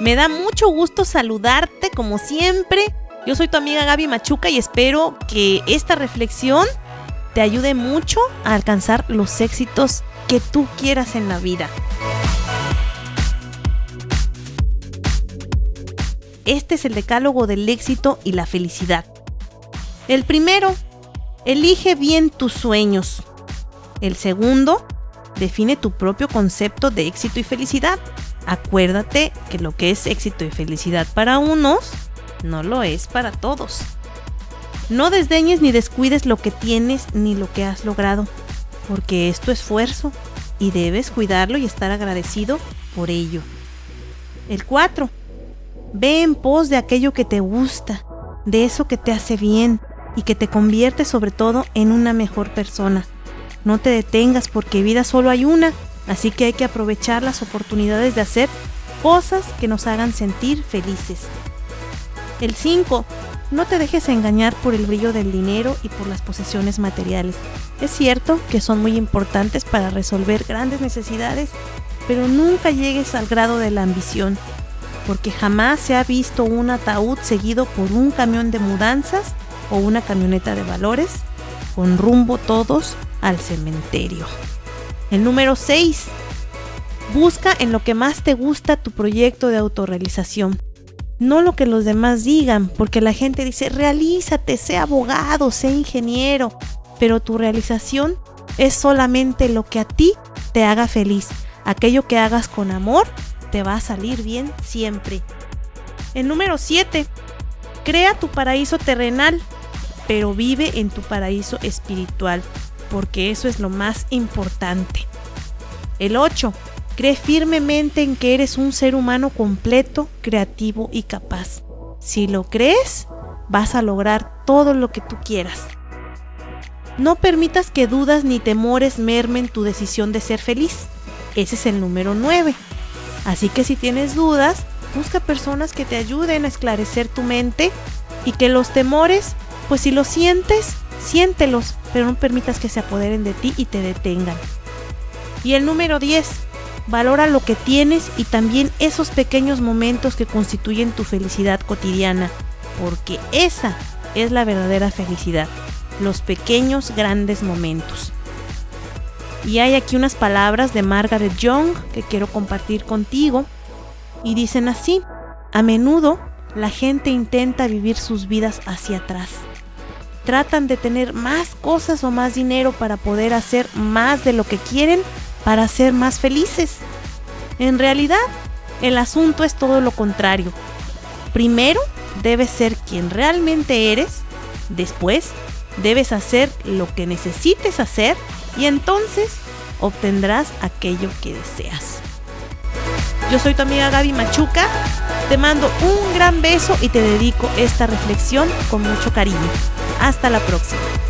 Me da mucho gusto saludarte como siempre. Yo soy tu amiga Gaby Machuca y espero que esta reflexión te ayude mucho a alcanzar los éxitos que tú quieras en la vida. Este es el decálogo del éxito y la felicidad. El primero, elige bien tus sueños. El segundo, define tu propio concepto de éxito y felicidad. Acuérdate que lo que es éxito y felicidad para unos, no lo es para todos. No desdeñes ni descuides lo que tienes ni lo que has logrado, porque es tu esfuerzo y debes cuidarlo y estar agradecido por ello. El 4. Ve en pos de aquello que te gusta, de eso que te hace bien y que te convierte sobre todo en una mejor persona. No te detengas porque vida solo hay una, así que hay que aprovechar las oportunidades de hacer cosas que nos hagan sentir felices. El 5. No te dejes engañar por el brillo del dinero y por las posesiones materiales. Es cierto que son muy importantes para resolver grandes necesidades, pero nunca llegues al grado de la ambición, porque jamás se ha visto un ataúd seguido por un camión de mudanzas o una camioneta de valores, con rumbo todos al cementerio. El número 6. Busca en lo que más te gusta tu proyecto de autorrealización no lo que los demás digan, porque la gente dice, realízate, sé abogado, sé ingeniero, pero tu realización es solamente lo que a ti te haga feliz. Aquello que hagas con amor te va a salir bien siempre. El número 7. Crea tu paraíso terrenal, pero vive en tu paraíso espiritual, porque eso es lo más importante. El 8. Cree firmemente en que eres un ser humano completo, creativo y capaz. Si lo crees, vas a lograr todo lo que tú quieras. No permitas que dudas ni temores mermen tu decisión de ser feliz. Ese es el número 9. Así que si tienes dudas, busca personas que te ayuden a esclarecer tu mente y que los temores, pues si los sientes, siéntelos, pero no permitas que se apoderen de ti y te detengan. Y el número 10 Valora lo que tienes y también esos pequeños momentos que constituyen tu felicidad cotidiana, porque esa es la verdadera felicidad, los pequeños grandes momentos. Y hay aquí unas palabras de Margaret Young que quiero compartir contigo y dicen así, a menudo la gente intenta vivir sus vidas hacia atrás. Tratan de tener más cosas o más dinero para poder hacer más de lo que quieren para ser más felices. En realidad, el asunto es todo lo contrario. Primero, debes ser quien realmente eres, después, debes hacer lo que necesites hacer y entonces obtendrás aquello que deseas. Yo soy tu amiga Gaby Machuca, te mando un gran beso y te dedico esta reflexión con mucho cariño. Hasta la próxima.